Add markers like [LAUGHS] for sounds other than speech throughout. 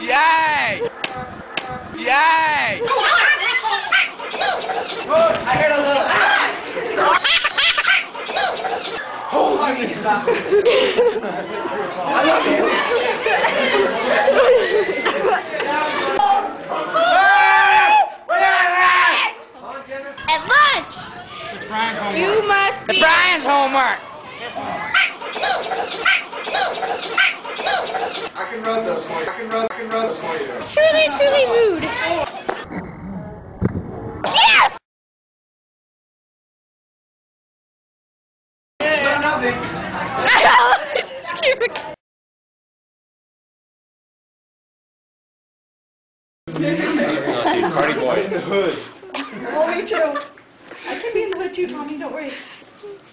Yay! Yay! I heard a little. [LAUGHS] Holy I love you. At lunch, you must be. Brian's homework. [LAUGHS] I can run those for you. I can run. I can run those for you. truly, truly rude. Yes! Party boy. In the hood. Oh, me too. I can be in the hood too, Tommy, don't worry.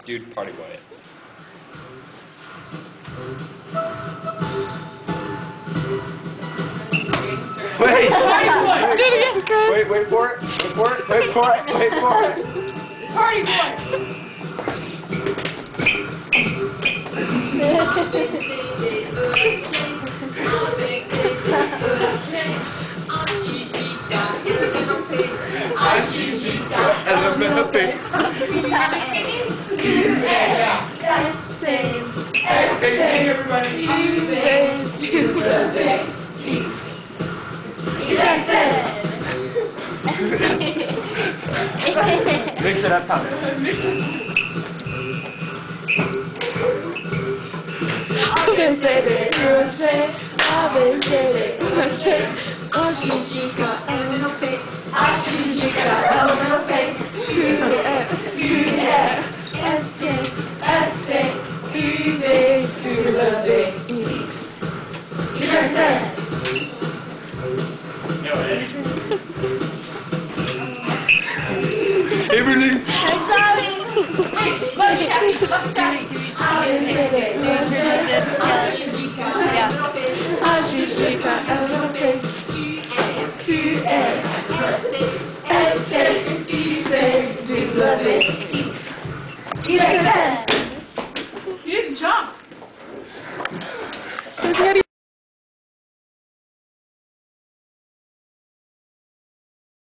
Dude, party boy. Wait. Do it again, Chris. Wait, wait for it. Wait for it. Wait for it. Wait for it. Party boy. Minute. Okay, sing everybody. Mix it up, Tommy. Everything. はい、まだ来た人ばっかり。